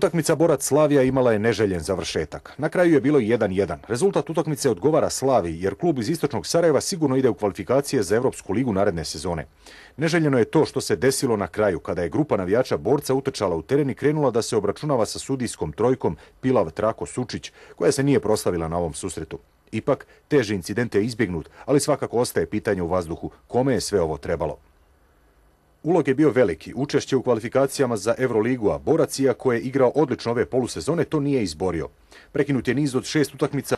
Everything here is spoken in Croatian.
Utakmica Borac Slavija imala je neželjen završetak. Na kraju je bilo 1-1. Rezultat utakmice odgovara Slavi jer klub iz Istočnog Sarajeva sigurno ide u kvalifikacije za Europsku ligu naredne sezone. Neželjeno je to što se desilo na kraju kada je grupa navijača borca utrčala u teren i krenula da se obračunava sa sudijskom trojkom Pilav Trako Sučić koja se nije proslavila na ovom susretu. Ipak, teži incident je izbjegnut, ali svakako ostaje pitanje u vazduhu kome je sve ovo trebalo. Ulog je bio veliki. Učešće u kvalifikacijama za Euroligu, a Borac, iako je igrao odlično ove polusezone, to nije izborio. Prekinut je niz od šest utakmica